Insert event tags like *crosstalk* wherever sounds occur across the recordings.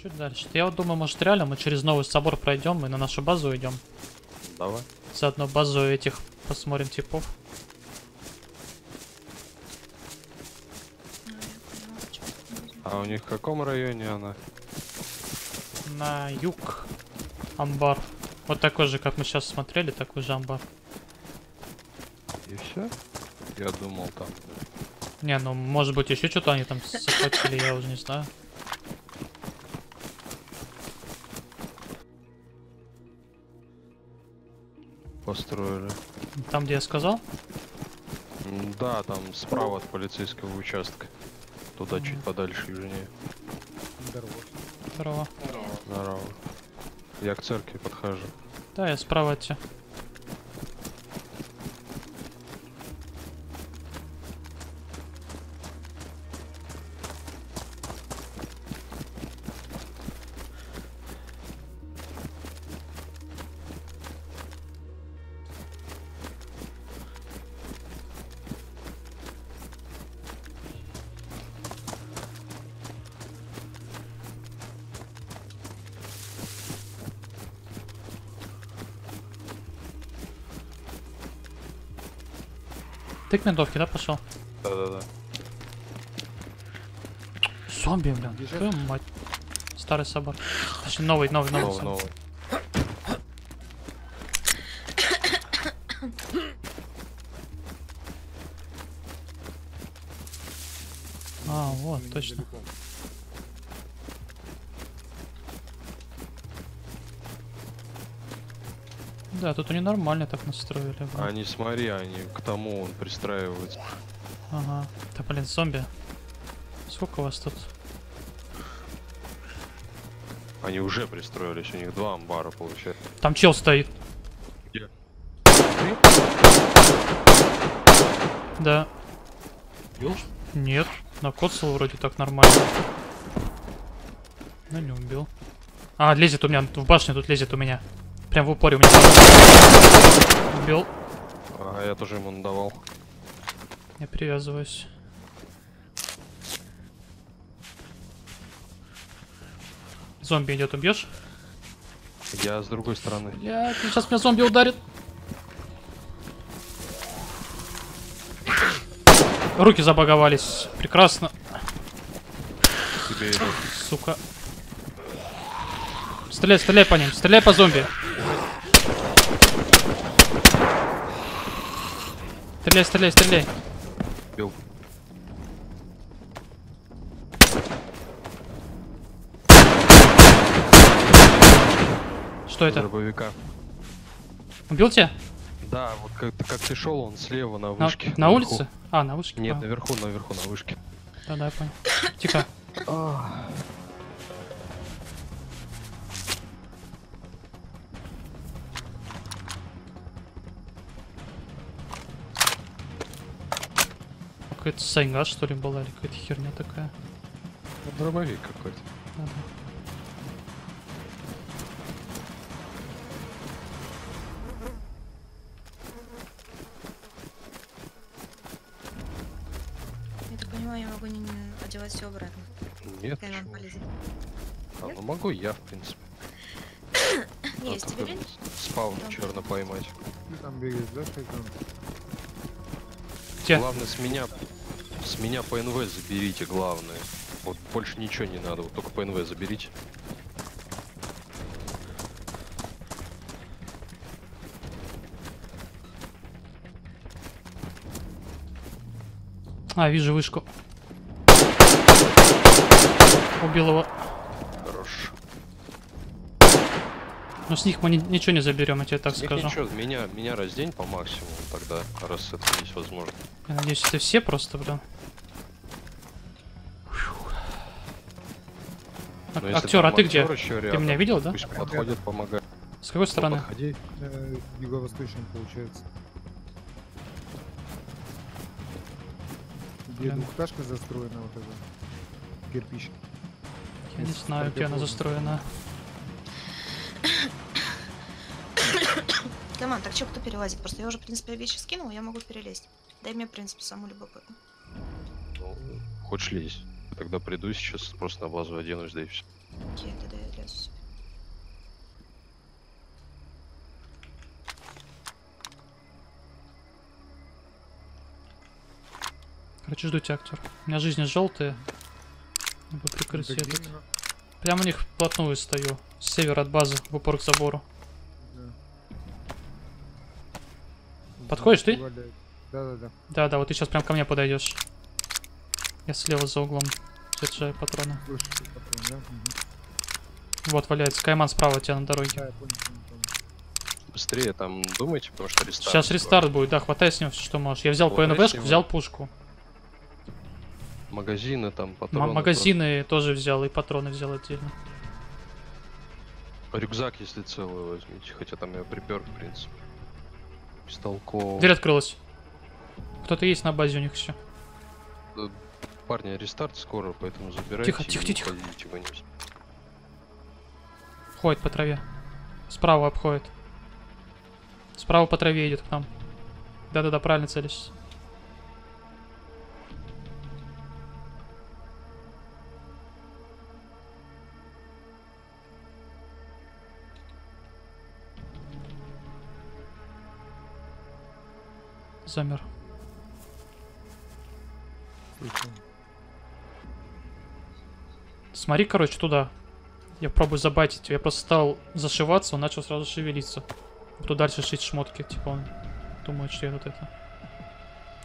Чуть дальше. Я вот думаю, может реально мы через новый собор пройдем и на нашу базу идем. Давай. Заодно базу этих посмотрим типов. А у них в каком районе она? На юг амбар. Вот такой же, как мы сейчас смотрели, такой же амбар. И все? Я думал там. Не, ну может быть еще что-то они там захватили, я уже не знаю. Построили. Там, где я сказал? Да, там справа от полицейского участка. Туда чуть Мгм. подальше южнее. Здорово. Здорово. Здорово. Я к церкви подхожу. Да, я справа от тебя. Ментовке, да, пошел? Да-да-да. Зомби, блин. Бежит. Твою мать. Старый собор. Точнее, новый, новый, новый. Новый, новый. А, вот, точно. недалеко. Да, тут они нормально так настроили. блин. Они, смотри, они к тому он пристраиваются. Ага. Да блин, зомби. Сколько у вас тут? Они уже пристроились, у них два амбара получается. Там чел стоит. Где? Да. Убил? Нет. Накоцал вроде так нормально. Ну не убил. А, лезет у меня, в башню тут лезет у меня. Прям в упоре у меня. Убил. А я тоже ему надавал. Я привязываюсь. Зомби идет, убьешь? Я с другой стороны. Блядь, сейчас меня зомби ударит. Руки забаговались. Прекрасно, Тебе идут. сука. Стреляй, стреляй по ним, стреляй по зомби. Стреляй, стреляй, стреляй. Бил. Что это? Дробовика. Убил тебя? Да, вот как, как ты шел, он слева на На, вышке. на наверху. улице? А, на вышке? Нет, А, наверху, наверху, на вышке. Да, да, я понял. Тихо. Какая-то сайга, что ли, была, или какая-то херня такая. Ну, Дробовик какой-то. Да-да. Я так понимаю, я могу не, не одевать все обратно. Нет, почему? А, ну могу я, в принципе. *coughs* Есть тебе? Спаун Там. черно поймать. Ты там бегаешь, да, шайтан? Главное, с меня... С меня ПНВ заберите, главное. Вот больше ничего не надо, вот только ПНВ заберите. А, вижу вышку. Убил его. Хорош. Но с них мы ни- ничего не заберем, я тебе так С скажу. ничего, меня, меня раздень по максимуму тогда, раз это здесь возможно. Я надеюсь, это все просто, блин. А- Актер, а ты где? еще Ты рядом, меня видел, да? Пусть подходит, помогает. С какой стороны? Подходи. Э, юго-восточным получается. Где Блин. двухташка застроена вот эта. Кирпич. Я не знаю, где она застроена. Команд, так что кто перелазит? Просто я уже, в принципе, вещи скинула, я могу перелезть. Дай мне, в принципе, саму любопытно. Ну, хочешь лезь. Тогда приду сейчас, просто на базу оденусь, да и все. Окей, тогда я лезу себе. Короче, жду тебя, актер. У меня жизни желтые. Надо прикрыть Да где этот. Прямо у них вплотную стою. С севера от базы, в упор к забору. Подходишь ты? Да-да-да. Да-да, вот ты сейчас прям ко мне подойдешь. Я слева за углом заряжаю патроны. Слышу, патрон, да? Мгм. Вот валяется. Кайман справа у тебя на Да, дороге. я понял, понял, понял. Быстрее там думайте, потому что рестарт. Сейчас рестарт будет, да, хватай с него всё, что можешь. Я взял Вот, ПНВшку, взял пушку. Магазины там, М- патроны. магазины тоже взял и патроны взял отдельно. просто. Рюкзак, если целый возьмите. Хотя там я припер, в принципе. Бестолково. Дверь открылась. Кто-то есть на базе у них еще. Парни, рестарт скоро, поэтому забирайте Тихо, тихо, тихо. вниз. Ходит по траве. Справа обходит. Справа по траве идет к нам. Да-да-да, правильно целишься. Замер. Смотри, короче, туда. Я пробую забайтить. Я просто стал зашиваться, он начал сразу шевелиться. Буду дальше шить шмотки, типа он думает, что я вот это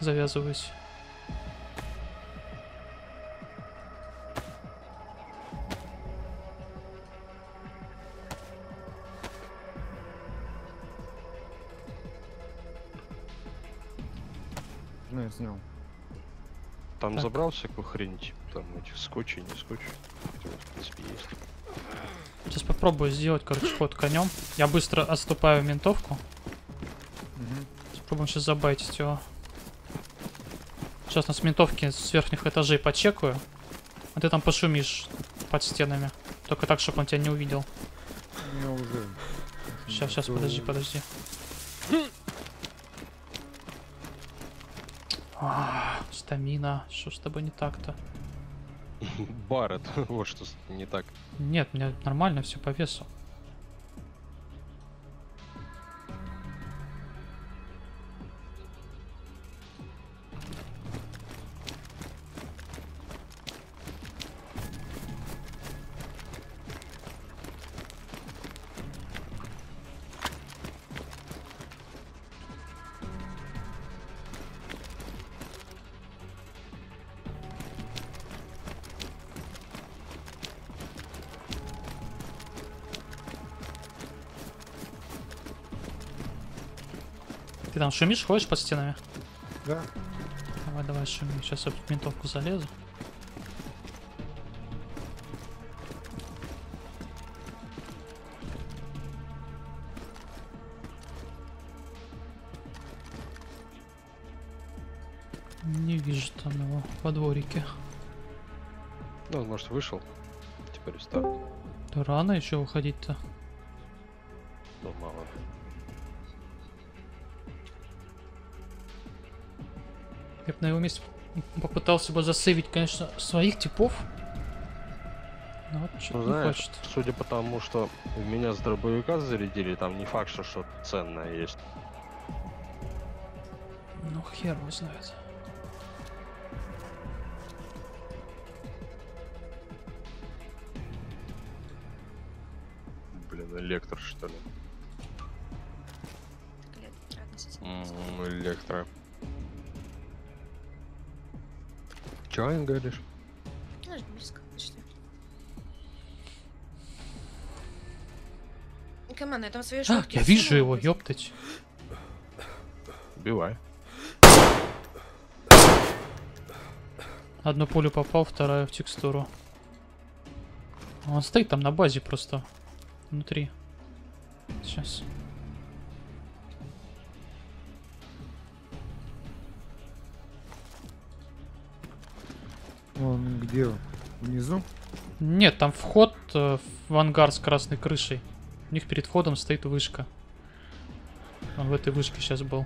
завязываюсь. Там Так. забрал всякую хрень, типа там этих скотчей, не. Хотя вас, в принципе, есть. Сейчас попробую сделать, короче, ход конем. Я быстро отступаю в ментовку. Мгм. Попробуем сейчас забайтить его. Сейчас нас ментовки с верхних этажей почекаю. А ты там пошумишь под стенами. Только так, чтобы он тебя не увидел. Меня уже. Сейчас, сейчас, То- подожди, подожди. Стамина. Что с тобой не так-то? Барret, *laughs* вот что не так. Нет, меня нормально все по весу. Там шумишь, ходишь под стенами? Да. Давай, давай, шуми. Сейчас я в ментовку залезу. Не вижу там его во дворике. Ну, он, может, вышел. Типа рестарт. Да рано еще выходить-то. Ну, мало. На его месте попытался бы засейвить, конечно, своих типов. Но вот что-то Ну, знаешь, хочет. судя по тому, что в меня с дробовика зарядили, там не факт, что что-то ценное есть. Ну, хер его знает. Блин, электро, что ли? Относительно. М, Электро. Чё, Ань, говоришь? Ну, это близко, почти. Команда, я там свои А, я вижу его, ёптать. Убивай. Одну пулю попал, вторая в текстуру. Он стоит там на базе просто. Внутри. Сейчас. Он где? Внизу? Нет, там вход э, в ангар с красной крышей. У них перед входом стоит вышка. Он в этой вышке сейчас был.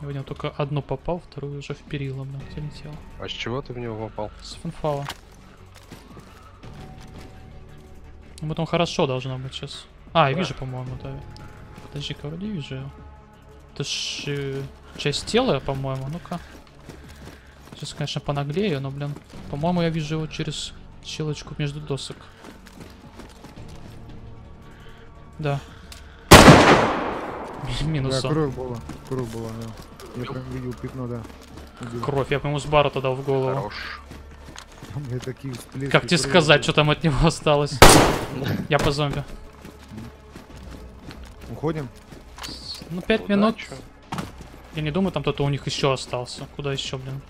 Я в него только одну попал, вторую уже в перила, блин, залетел. А с чего ты в него попал? С фанфала. Ну, потом хорошо должно быть сейчас. А, я Да. вижу, по-моему, да. Подожди-ка, вроде вижу его. Это ж э, часть тела, по-моему. Ну-ка. Сейчас, конечно, понаглею, но, блин, по-моему, я вижу его через щелочку между досок. Да. Минус Да, кровь была. Кровь была, да. Я прям видел пятно, да. Убил. Кровь, я, по-моему, с бара тогда в голову. Хорош. Такие всплески Как тебе сказать, были. что там от него осталось? *laughs* Я по зомби. Уходим? Ну, пять минут. чё? Я не думаю, там кто-то у них еще остался. Куда еще, блин?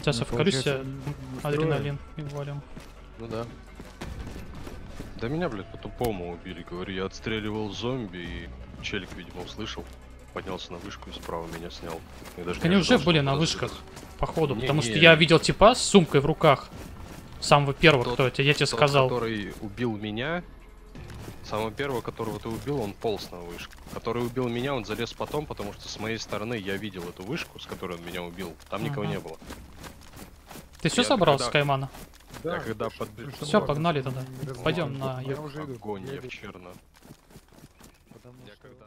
Сейчас я Ну, не строим. адреналин и валим. Ну да. Да меня, блядь, по-тупому убили, говорю, я отстреливал зомби, и челик, видимо, услышал, поднялся на вышку и справа меня снял. Я даже они уже были что на вышках, походу. Не, потому что не. я видел типа с сумкой в руках. Самого первого, Тот- кто это, я тебе Тот, сказал. который убил меня, самого первого, которого ты убил, он полз на вышку. Который убил меня, он залез потом, потому что с моей стороны я видел эту вышку, с которой он меня убил. Там никого не было. Ты все я собрал когда- с Каймана? Я когда Всё, можно, погнали тогда. Пойдем на Я уже. Огонь, Я черно. Я когда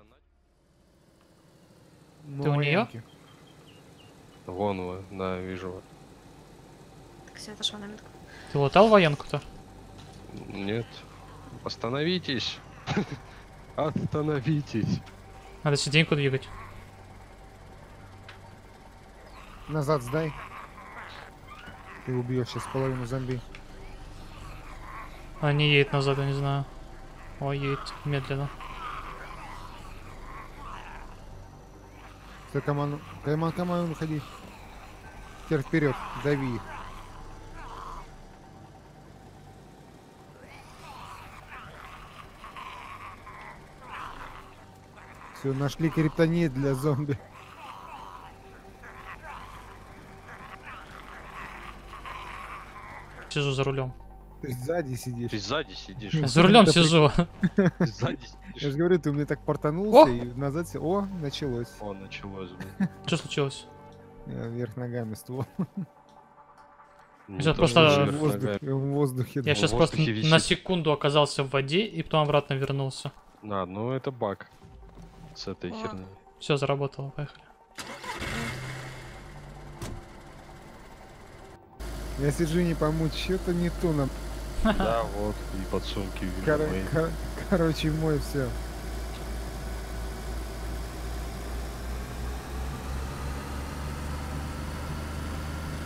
Ну, Ты у военки. Вон вы, да, вижу. вас. Так, все, отошла на метку. Ты лутал военку-то? Нет. Остановитесь. *laughs* Остановитесь. Надо сиденьку двигать. Назад сдай. Ты убьешь сейчас половину зомби. А не едет назад, я не знаю. Ой, едет медленно. Все, команду. Кайман, команду, выходи. Теперь вперед, дави их. Все, нашли криптонит для зомби. Сижу за рулем. Ты сзади сидишь. Ты сзади сидишь. За рулем Да сижу. Ты сзади Я же говорю, ты у меня так портанулся О! и назад... О, началось. О, началось, блин. Что случилось? Вверх ногами ствол. Не Сейчас то, просто- в, воздух- в воздухе. Я сейчас просто воздухе на висит. секунду оказался в воде и потом обратно вернулся. А, ну это баг. С этой херней. Все, заработало, поехали. Я сижу не пойму, что-то не то нам. Да, *laughs* вот, и подсумки Кор- мои. кор- короче, мой все.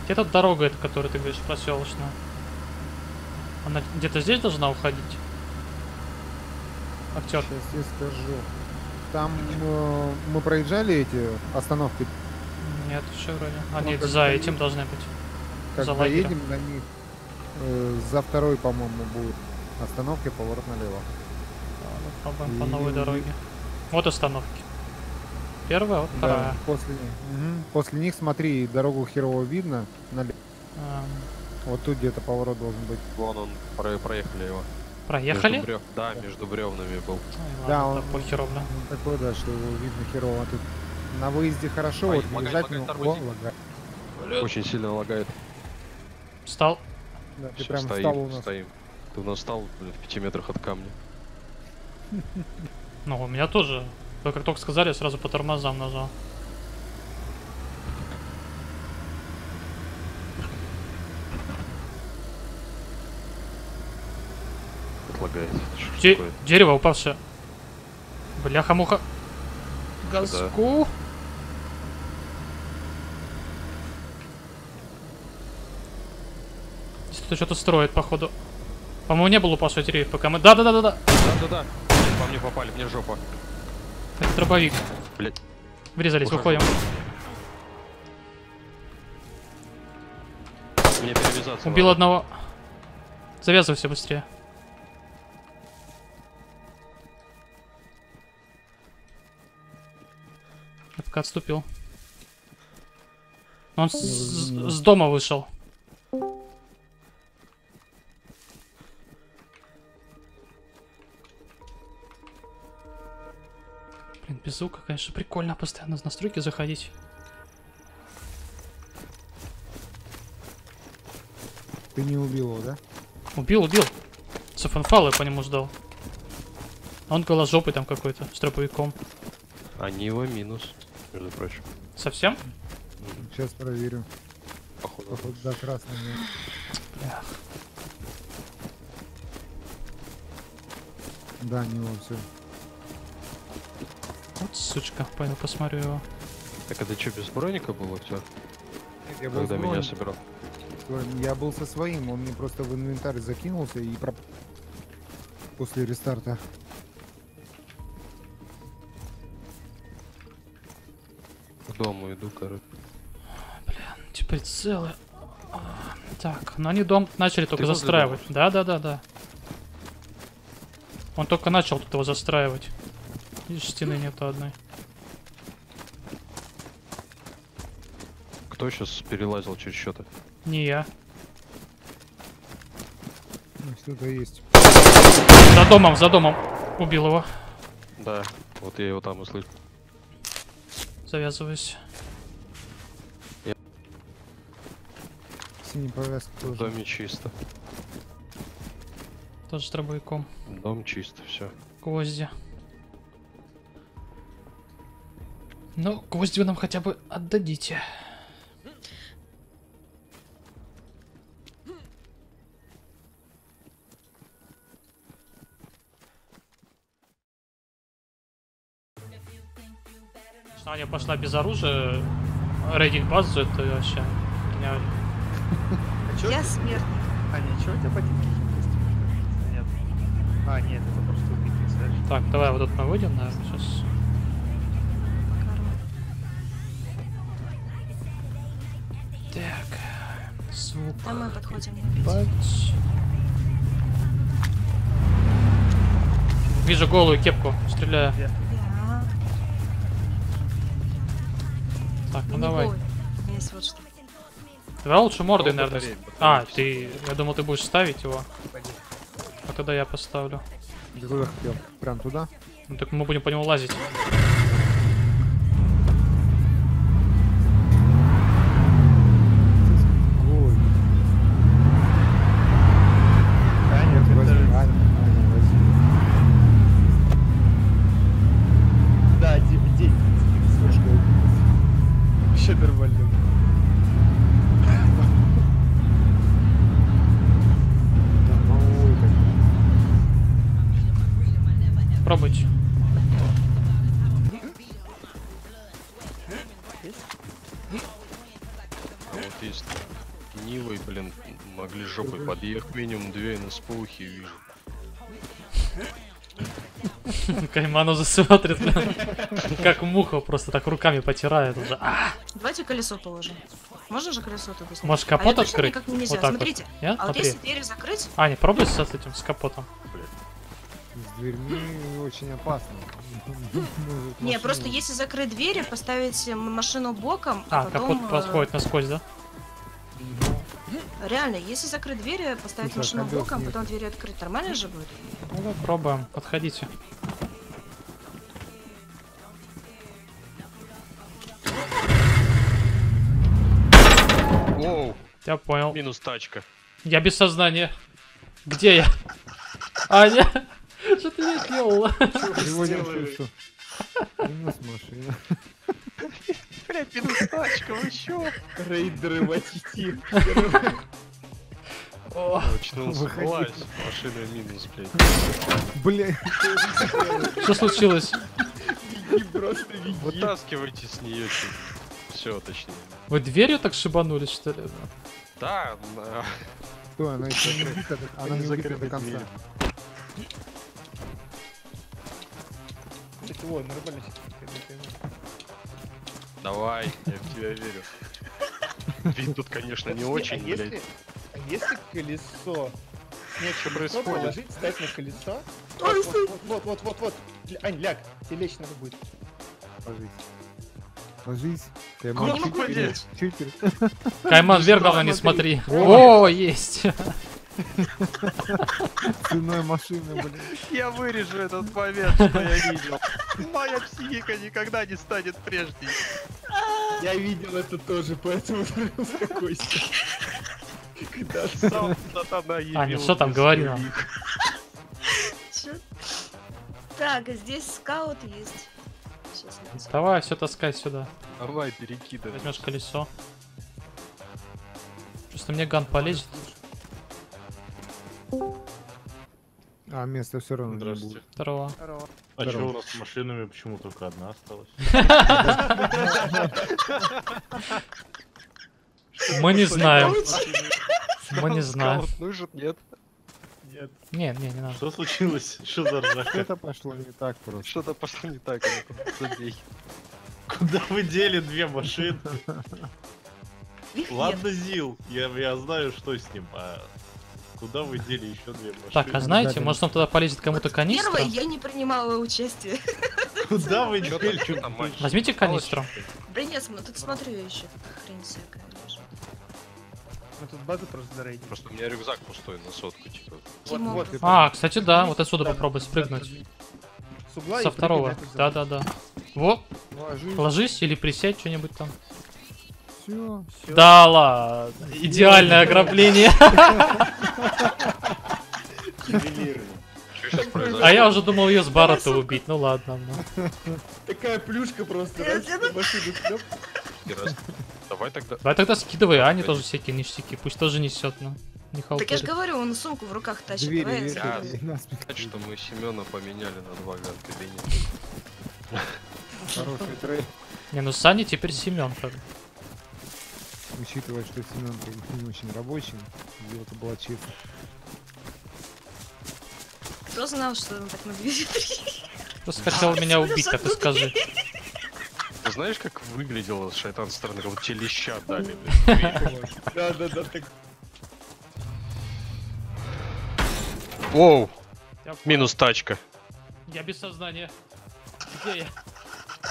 Где тут дорога эта, которую ты говоришь, проселочная? Она где-то здесь должна уходить? Актер. Сейчас я скажу. Там э, мы проезжали эти остановки, Нет, еще вроде. А, Ну, за этим должны быть. как За доедем на них. э, за второй, по-моему, будет остановка и поворот налево. Ладно, Пробуем по новой И- дороге. Вот остановки. Первая, вот Да, вторая. после, Мгм. после них, смотри, дорогу херово видно. нале- Эм, Вот тут где-то поворот должен быть. Вон он, про- проехали его. Проехали? Между брев- Да, между бревнами был. Да, ладно, он- да похеру, бля. Он такой, да, что его видно херово. А Тут на выезде хорошо, Ой, вот лагает, въезжать, лагает, ну, о, лагает. Очень сильно лагает. Встал. Да, ты прям стоим, встал у нас. стоим. Ты у нас стал, блин, в пяти метрах от камня. Ну, у меня тоже. Вы как только сказали, я сразу по тормозам нажал. Лагает. Де- такое? дерево упавшее. Бляха-муха. Газку. Здесь кто что-то строит, походу. По-моему, не было упавших деревьев, пока мы... Да-да-да-да-да! Да-да-да. Блин, По мне попали, мне жопа. Это дробовик. Блять. Врезались, Ухожу. выходим. Мне перевязаться. Убил надо. одного. Завязывайся быстрее. Пока отступил. Он с, с- с дома вышел. Блин, без звука, конечно, прикольно постоянно в настройки заходить. Ты не убил его, да? Убил, убил. Сафанфал я по нему ждал. А он голожопый там какой-то, с дробовиком. А Нива минус, между прочим. Совсем? Сейчас проверю. Походу. Походу, да, красный нет. Бля. Да, не его все. Вот сучка, пойду посмотрю его. Так это что, без броника было все? Я был, Когда меня собирал? я был со своим, он мне просто в инвентарь закинулся и проп... после рестарта. Дому иду, короче. Эти прицелы. А, Так, ну они дом начали только возле застраивать. Да, да, да, да. Он только начал тут его застраивать. Видишь, стены нету одной. Кто сейчас перелазил через счета? Не я. Ну, Что-то есть. За домом, за домом. Убил его. Да, вот я его там услышал. Завязываюсь. Синий повязка В тоже. доме чисто. Тоже с дробовиком. Дом чисто, все. Гвозди. Ну, гвозди вы нам хотя бы отдадите. Пошла без оружия, рейдинг базу, это вообще гениально. Я смертник. Аня, чего у тебя ботинки есть? Нет. А, нет, это просто убитый, знаешь. Так, давай вот тут мы выйдем, наверное, сейчас. Так, звук. Да, мы подходим. Бать. Вижу голую кепку, стреляю. Я. Так, ну давай. есть вот что. Давай лучше мордой, наверное. А, ты. Я думал, ты будешь ставить его. А тогда я поставлю. Прям туда? Ну так мы будем по нему лазить. Жопой подъехать. Минимум две НСПухи вижу. *laughs* Кайману засмотрит. блин. Как муха просто так руками потирает уже. А, Давайте колесо положим. Можно же колесо туда снять? Можешь А я капот точно открыть? никак нельзя. Вот так вот. Смотрите. Нет? А вот Смотри. если двери закрыть, Аня, пробуй с этим, с капотом. С дверьми очень опасно. Не, просто если закрыть двери, поставить машину боком, а, А, потом... капот э, подходит насквозь, да? Реально, если закрыть двери, поставить Слушай, машину боком, нет. потом двери открыть, нормально же будет? Ну да, пробуем. Подходите. Воу, Я понял. минус тачка. Я без сознания. Где я? Аня? Что ты не делала? Приводим в сделали? чувство. Минус машина. Блять, минус тачка, вы чё? Рейдеры водители. Очнулся, Выходи. влазь. Машина минус, блядь. Бля, Что случилось? Просто беги. Вытаскивайте с нее Все, точнее. Вы дверью так шибанулись, что ли? Да, на- что, она еще до- *laughs* она не закрытой до конца. Кстати, вот, нормально сейчас. Давай, я в тебя верю. Вид тут, конечно, не очень, а если, блядь. а если колесо... Нет, Что происходит? положить, стать на колесо. Вот, вот, вот, вот, вот, вот. Ля- Ань, ляг, тебе лечь надо будет. Ложись. Ложись. Могу чуть Чуть. Кайман вверх, главное, не смотри. О, есть. *laughs* Ценой машины, блин. Я вырежу этот момент, что я видел. Моя психика никогда не станет прежней. Я видел это тоже, поэтому *laughs* успокойся. Когда сам сатана Аня, что там, говори нам. Чё? Так, а здесь скаут есть. Давай, все таскай сюда. Давай, перекидывай. Возьмешь колесо. Просто мне ган полезет. А места все равно не Здравствуйте. будет. Здорово. Здорово. А Здорово. что у нас с машинами? Почему только одна осталась? *laughs* Мы не знаем. Мы не знаем. Нужен, нет? Нет. Не, не, не надо. Что случилось? Что за ржака? Что-то пошло не так просто. Что-то пошло не так. Куда вы дели две машины? Нет. Ладно, Зил, я, я знаю, что с ним, а куда вы дели еще две машины? Так, а знаете, может он туда полезет кому-то канистру? Первое, я не принимала участие. *laughs* Куда вы Чё дели? Возьмите канистру. Нет, см- тут смотрю я еще. Хрень всякая лежит. Мы тут базу просто зарейдим. Просто у меня рюкзак пустой на сотку, типа. Вот, Тимур. вот. А, кстати, да, вот отсюда попробуй спрыгнуть. С угла и Со второго. прыгай, Да, да, да. Во, Ложись, ложись или присядь что-нибудь там. Все. Да ладно, идеальное ограбление. А я уже думал ее с бара-то убить. Ну ладно, ну. Такая плюшка просто. Давай тогда. Давай тогда скидывай Ане тоже всякие ништяки. Пусть тоже несет, ну. Не Так я же говорю, он сумку в руках тащит. Двери что мы Семена поменяли на два гад кабинета. Хороший трейд, Не, ну Сани теперь Семен как бы. Учитывая, что Семен как бы не очень рабочий, было честно. Кто знал, что он так на Просто хотел меня убить, так и скажи. Ты знаешь, как выглядел шайтан со стороны? Вот тебе леща *laughs* дали. Да, да, да, так. Воу, минус тачка. я без сознания. Где я?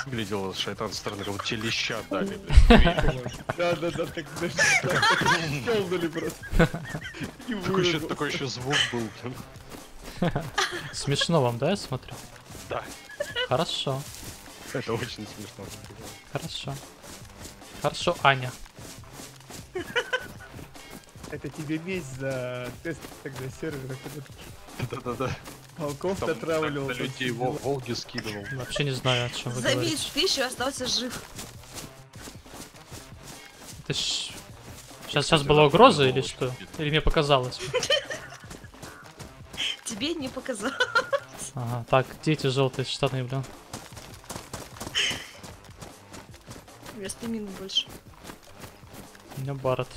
Выглядел шайтан со стороны, вот тебе леща дали. *laughs* Да, да, да, так даже щелкнули просто. Такой еще, такой еще звук был. Смешно вам, да, я смотрю? Да. Хорошо, Это очень смешно. хорошо. Хорошо, Аня. Это тебе месть за тест тогда сервера, Да-да-да. Волков Там отравливал. на людей Вол- Волги скидывал. Вообще не знаю, о чем вы За говорите. тысячу остался жив. Это ж... Сейчас, сейчас была угроза или что? Или мне показалось? *laughs* Тебе не показалось. Ага, так, где эти желтые штаны, блин? Я стамины больше. У меня Барретт.